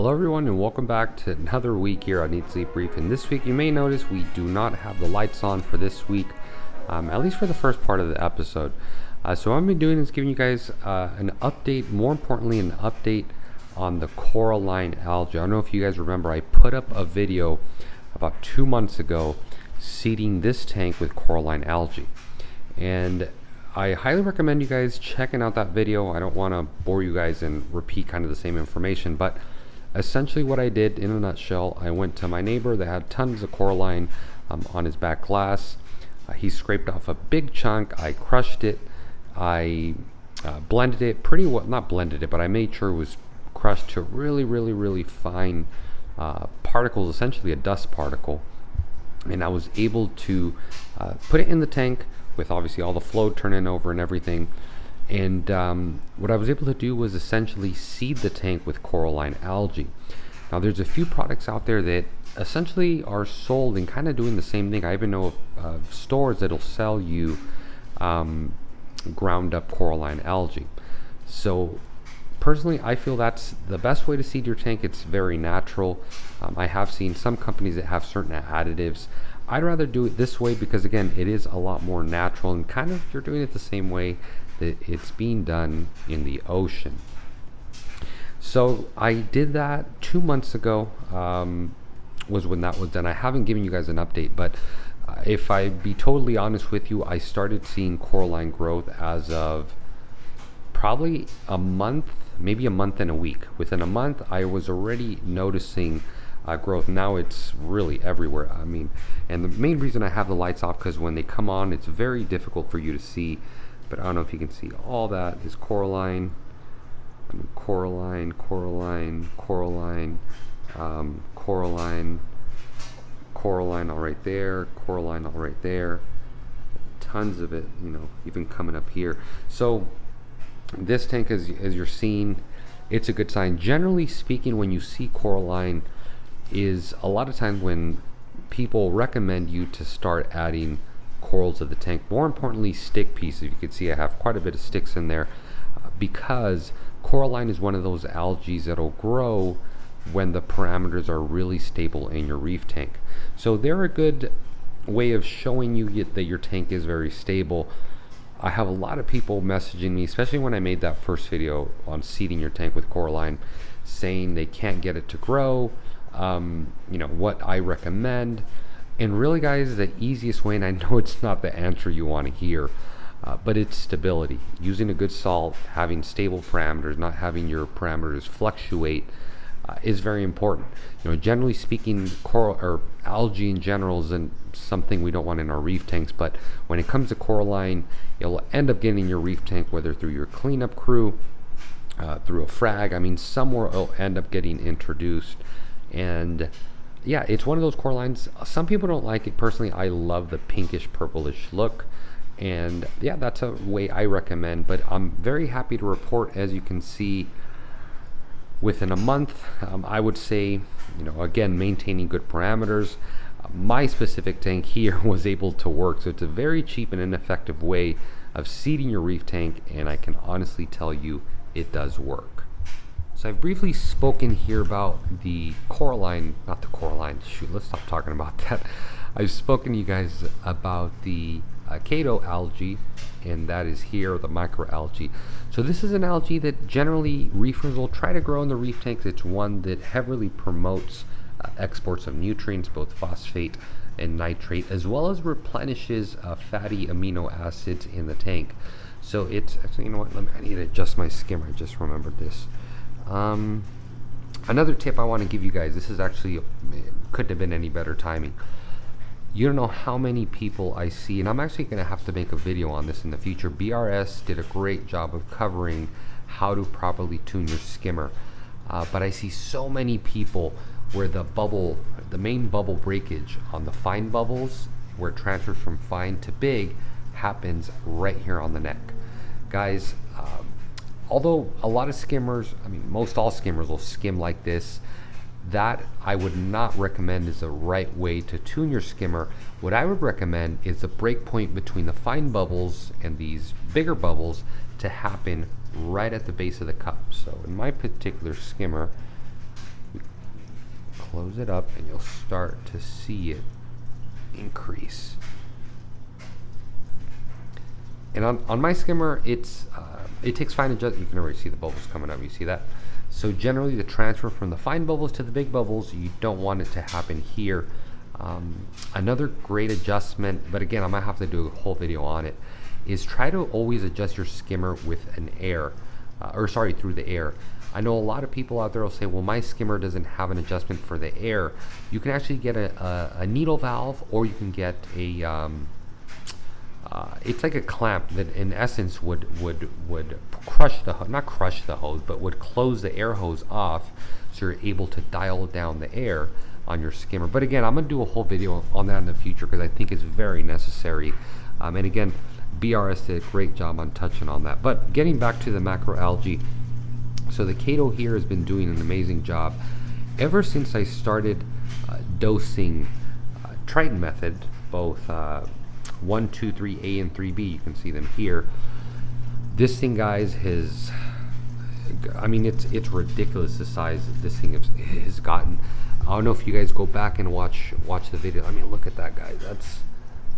Hello everyone and welcome back to another week here on Eat Sleep Reef. And this week you may notice we do not have the lights on for this week, um, at least for the first part of the episode. Uh, so what I've been doing is giving you guys uh, an update, more importantly an update on the coralline algae. I don't know if you guys remember, I put up a video about two months ago seeding this tank with coralline algae. And I highly recommend you guys checking out that video. I don't want to bore you guys and repeat kind of the same information, but essentially what I did in a nutshell, I went to my neighbor that had tons of coralline um, on his back glass. Uh, he scraped off a big chunk. I crushed it. I uh, blended it pretty well, not blended it, but I made sure it was crushed to really, really, really fine uh, particles, essentially a dust particle. And I was able to uh, put it in the tank with obviously all the flow turning over and everything. And um, what I was able to do was essentially seed the tank with coralline algae. Now, there's a few products out there that essentially are sold and kind of doing the same thing. I even know of, of stores that'll sell you um, ground up coralline algae. So, personally, I feel that's the best way to seed your tank. It's very natural. Um, I have seen some companies that have certain additives. I'd rather do it this way because, again, it is a lot more natural and kind of you're doing it the same way that it's being done in the ocean. So I did that two months ago. Um, was when that was done. I haven't given you guys an update, but uh, if I be totally honest with you, I started seeing coralline growth as of probably a month, maybe a month and a week. Within a month, I was already noticing uh, growth. Now it's really everywhere. I mean, and the main reason I have the lights off because when they come on, it's very difficult for you to see but I don't know if you can see all that is coralline, I mean, coralline, coralline, coralline, um, coralline, coralline all right there, coralline all right there, tons of it, you know, even coming up here. So this tank, as, as you're seeing, it's a good sign. Generally speaking, when you see coralline, is a lot of times when people recommend you to start adding corals of the tank. More importantly, stick pieces. You can see I have quite a bit of sticks in there uh, because coralline is one of those algae that'll grow when the parameters are really stable in your reef tank. So they're a good way of showing you that your tank is very stable. I have a lot of people messaging me, especially when I made that first video on seeding your tank with coralline, saying they can't get it to grow. Um, you know what I recommend. And really, guys, the easiest way, and I know it's not the answer you want to hear, uh, but it's stability. Using a good salt, having stable parameters, not having your parameters fluctuate uh, is very important. You know, generally speaking, coral or algae in general isn't something we don't want in our reef tanks, but when it comes to coralline, you'll end up getting in your reef tank, whether through your cleanup crew, uh, through a frag, I mean, somewhere it'll end up getting introduced. And yeah, it's one of those core lines. Some people don't like it. Personally, I love the pinkish purplish look. And yeah, that's a way I recommend. But I'm very happy to report, as you can see, within a month, um, I would say, you know, again, maintaining good parameters. My specific tank here was able to work. So it's a very cheap and ineffective way of seeding your reef tank. And I can honestly tell you it does work. So I've briefly spoken here about the coralline, not the coralline, shoot, let's stop talking about that. I've spoken to you guys about the uh, chaeto algae, and that is here, the microalgae. So this is an algae that generally reefers will try to grow in the reef tanks. It's one that heavily promotes uh, exports of nutrients, both phosphate and nitrate, as well as replenishes uh, fatty amino acids in the tank. So it's, actually, you know what, me, I need to adjust my skimmer, I just remembered this. Um, another tip I want to give you guys, this is actually, couldn't have been any better timing. You don't know how many people I see, and I'm actually going to have to make a video on this in the future. BRS did a great job of covering how to properly tune your skimmer. Uh, but I see so many people where the bubble, the main bubble breakage on the fine bubbles, where it transfers from fine to big, happens right here on the neck. Guys, although a lot of skimmers, I mean, most all skimmers will skim like this. That I would not recommend is the right way to tune your skimmer. What I would recommend is the break point between the fine bubbles and these bigger bubbles to happen right at the base of the cup. So in my particular skimmer, close it up and you'll start to see it increase. And on, on my skimmer, it's uh, it takes fine adjust. You can already see the bubbles coming up. You see that? So generally, the transfer from the fine bubbles to the big bubbles, you don't want it to happen here. Um, another great adjustment, but again, I might have to do a whole video on it, is try to always adjust your skimmer with an air, uh, or sorry, through the air. I know a lot of people out there will say, well, my skimmer doesn't have an adjustment for the air. You can actually get a, a, a needle valve, or you can get a, um, uh, it's like a clamp that in essence would would would crush the not crush the hose but would close the air hose off so you're able to dial down the air on your skimmer. But again I'm gonna do a whole video on that in the future because I think it's very necessary. Um, and again BRS did a great job on touching on that. But getting back to the macroalgae so the Chaeto here has been doing an amazing job. Ever since I started uh, dosing uh, Triton method both uh, 1, 2, 3A and 3B. You can see them here. This thing, guys, has, I mean, it's it's ridiculous the size this thing has, has gotten. I don't know if you guys go back and watch watch the video. I mean, look at that, guys. That's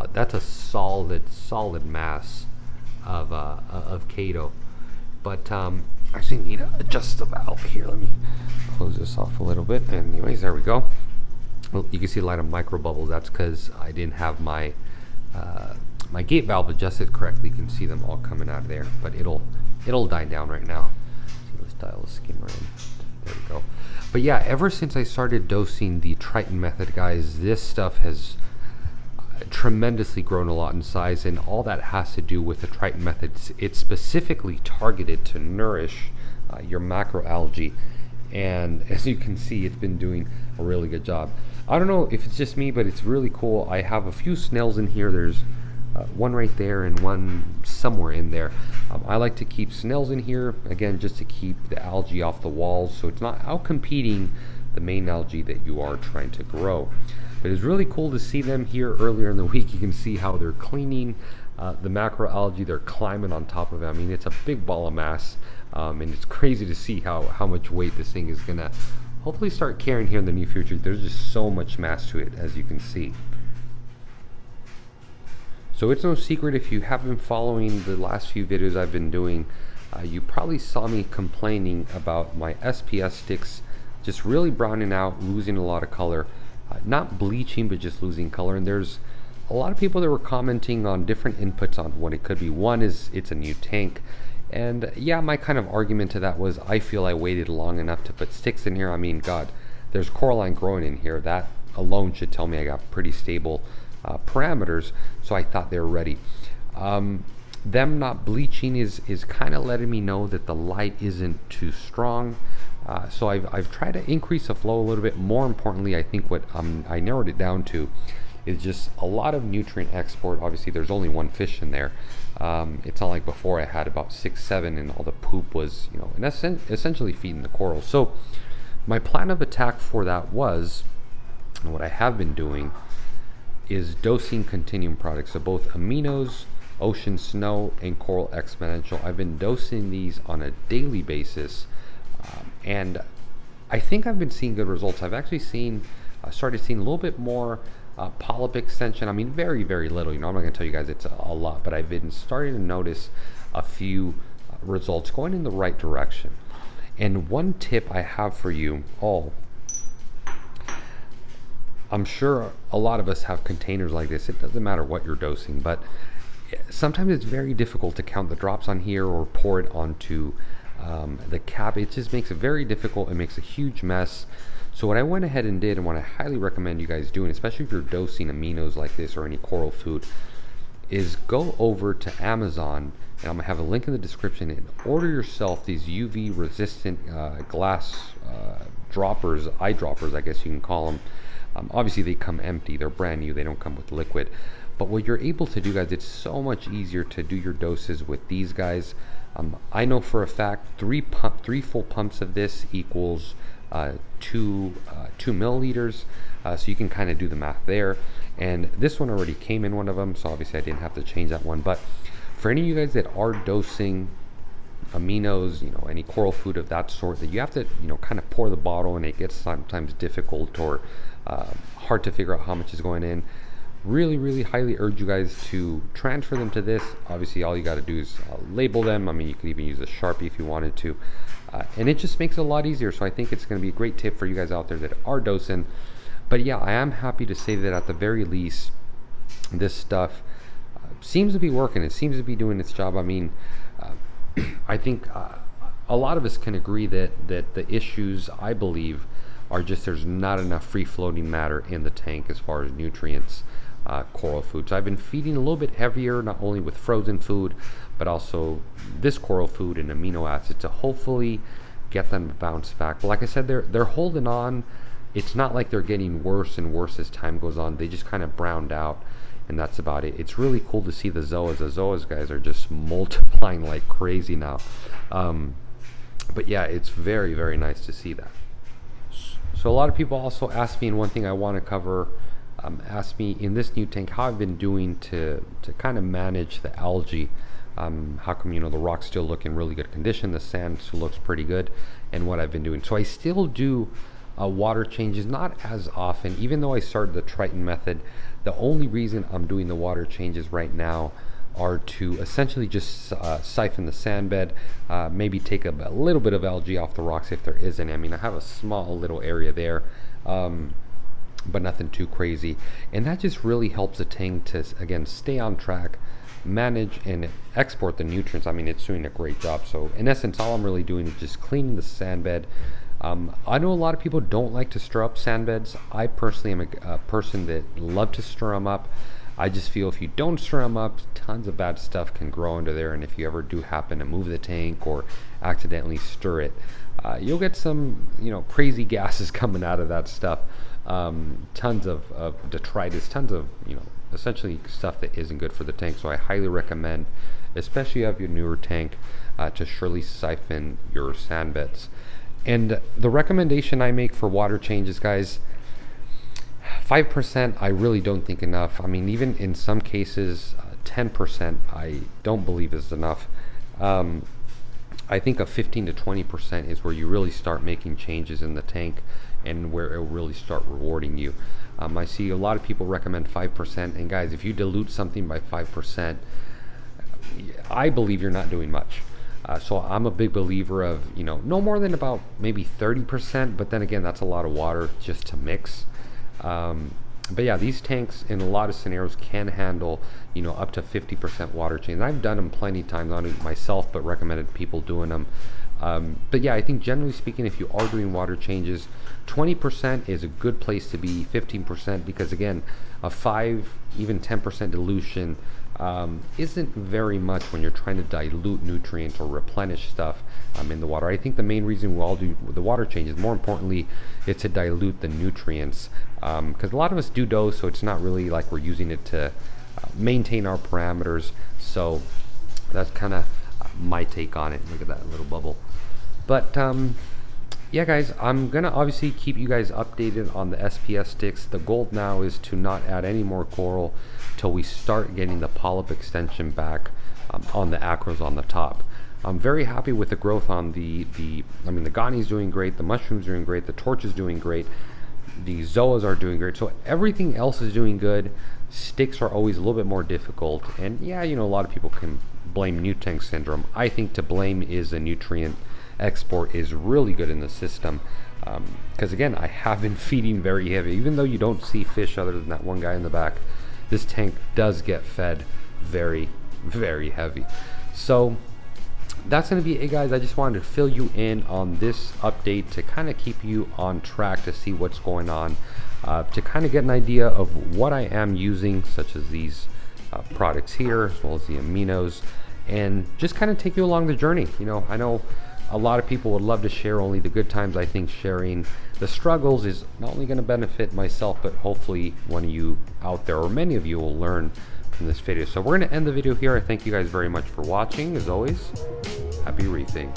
uh, that's a solid solid mass of uh, of Chaeto. But um, I actually need to adjust the valve here. Let me close this off a little bit. Anyways, there we go. Well, you can see a lot of micro bubbles. That's because I didn't have my uh, my gate valve adjusted correctly, you can see them all coming out of there, but it'll it'll die down right now. Let's dial the skimmer in. There we go. But yeah, ever since I started dosing the Triton method, guys, this stuff has uh, tremendously grown a lot in size, and all that has to do with the Triton method. It's specifically targeted to nourish uh, your macroalgae, and as you can see, it's been doing a really good job. I don't know if it's just me, but it's really cool. I have a few snails in here. There's uh, one right there and one somewhere in there. Um, I like to keep snails in here, again, just to keep the algae off the walls so it's not out competing the main algae that you are trying to grow. But it's really cool to see them here earlier in the week. You can see how they're cleaning uh, the macroalgae. They're climbing on top of it. I mean, it's a big ball of mass. Um, and it's crazy to see how, how much weight this thing is going to hopefully start caring here in the near future. There's just so much mass to it, as you can see. So it's no secret if you have been following the last few videos I've been doing, uh, you probably saw me complaining about my SPS sticks just really browning out, losing a lot of color. Uh, not bleaching, but just losing color. And there's a lot of people that were commenting on different inputs on what it could be. One is it's a new tank. And yeah, my kind of argument to that was I feel I waited long enough to put sticks in here. I mean, God, there's coralline growing in here. That alone should tell me I got pretty stable uh, parameters. So I thought they were ready. Um, them not bleaching is, is kind of letting me know that the light isn't too strong. Uh, so I've, I've tried to increase the flow a little bit. More importantly, I think what um, I narrowed it down to is just a lot of nutrient export. Obviously, there's only one fish in there. Um, it's not like before I had about six, seven, and all the poop was, you know, in essence, essentially feeding the coral. So my plan of attack for that was, and what I have been doing, is dosing continuum products. So both aminos, ocean snow, and coral exponential. I've been dosing these on a daily basis, um, and I think I've been seeing good results. I've actually seen, uh, started seeing a little bit more uh, polyp extension. I mean, very, very little. You know, I'm not going to tell you guys it's a, a, lot, but I've been starting to notice a few uh, results going in the right direction. And one tip I have for you all I'm sure a lot of us have containers like this. It doesn't matter what you're dosing, but sometimes it's very difficult to count the drops on here or pour it onto um, the cap. It just makes it very difficult. It makes a huge mess. So what I went ahead and did and what I highly recommend you guys doing, especially if you're dosing aminos like this or any coral food, is go over to Amazon and I'm gonna have a link in the description and order yourself these UV resistant uh, glass uh, droppers, eyedroppers, I guess you can call them. Um, obviously they come empty, they're brand new, they don't come with liquid. But what you're able to do guys, it's so much easier to do your doses with these guys. Um, I know for a fact three pump, three full pumps of this equals two uh, two milliliters. Uh, so you can kind of do the math there. And this one already came in one of them, so obviously I didn't have to change that one. But for any of you guys that are dosing aminos, you know, any coral food of that sort that you have to, you know, kind of pour the bottle and it gets sometimes difficult or uh, hard to figure out how much is going in. Really, really highly urge you guys to transfer them to this. Obviously, all you got to do is uh, label them. I mean, you could even use a Sharpie if you wanted to. Uh, and it just makes it a lot easier. So I think it's going to be a great tip for you guys out there that are dosing. But yeah, I am happy to say that at the very least, this stuff uh, seems to be working. It seems to be doing its job. I mean, uh, I think uh, a lot of us can agree that that the issues I believe are just there's not enough free floating matter in the tank as far as nutrients. Uh, coral food. So I've been feeding a little bit heavier, not only with frozen food, but also this coral food and amino acids to hopefully get them to bounce back. But like I said, they're they're holding on. It's not like they're getting worse and worse as time goes on. They just kind of browned out and that's about it. It's really cool to see the Zoas. The Zoas guys are just multiplying like crazy now. Um, but yeah, it's very, very nice to see that. So a lot of people also ask me, and one thing I want to cover, um, ask me in this new tank how I've been doing to to kind of manage the algae. Um, how come you know the rocks still look in really good condition, the sand still looks pretty good, and what I've been doing. So I still do uh, water changes, not as often. Even though I started the Triton method, the only reason I'm doing the water changes right now are to essentially just uh, siphon the sand bed, uh, maybe take a, a, little bit of algae off the rocks if there is any. I mean, I have a small little area there, um, but nothing too crazy. And that just really helps the tank to, again, stay on track, manage and export the nutrients. I mean, it's doing a great job. So, in essence, all I'm really doing is just cleaning the sand bed. Um, I know a lot of people don't like to stir up sand beds. I personally am a, a person that love to stir them up. I just feel if you don't stir them up, tons of bad stuff can grow under there. And if you ever do happen to move the tank or accidentally stir it, uh, you'll get some, you know, crazy gases coming out of that stuff. Um, tons of, of detritus, tons of, you know, essentially stuff that isn't good for the tank. So I highly recommend, especially if you have your newer tank, uh, to surely siphon your sand beds. And the recommendation I make for water changes, guys, 5% I really don't think enough. I mean, even in some cases, uh, 10% I don't believe is enough. Um, I think a 15 to 20% is where you really start making changes in the tank and where it will really start rewarding you. Um, I see a lot of people recommend 5%, and guys, if you dilute something by 5%, I believe you're not doing much. Uh, so I'm a big believer of, you know, no more than about maybe 30%, but then again, that's a lot of water just to mix. Um, but yeah, these tanks in a lot of scenarios can handle, you know, up to 50% water change. I've done them plenty of times, not myself, but recommended people doing them. Um, but yeah, I think generally speaking, if you are doing water changes, 20% is a good place to be, 15%, because again, a 5, even 10% dilution um, isn't very much when you're trying to dilute nutrients or replenish stuff um, in the water. I think the main reason we all do the water changes, more importantly, is to dilute the nutrients. Because um, a lot of us do dose, so it's not really like we're using it to uh, maintain our parameters. So that's kind of my take on it. Look at that little bubble. But um, yeah, guys, I'm gonna obviously keep you guys updated on the SPS sticks. The goal now is to not add any more coral till we start getting the polyp extension back um, on the acros on the top. I'm very happy with the growth on the, the I mean, the Goni's doing great, the mushroom's doing great, the torch is doing great, the Zoas are doing great. So everything else is doing good. Sticks are always a little bit more difficult. And yeah, you know, a lot of people can blame new tank syndrome. I think to blame is a nutrient export is really good in the system. Because um, again, I have been feeding very heavy. Even though you don't see fish other than that one guy in the back, this tank does get fed very, very heavy. So that's going to be it guys. I just wanted to fill you in on this update to kind of keep you on track to see what's going on. Uh, to kind of get an idea of what I am using, such as these uh, products here, as well as the aminos, and just kind of take you along the journey. You know, I know a lot of people would love to share only the good times. I think sharing the struggles is not only going to benefit myself, but hopefully one of you out there, or many of you, will learn from this video. So we're going to end the video here. I thank you guys very much for watching. As always, happy reefing.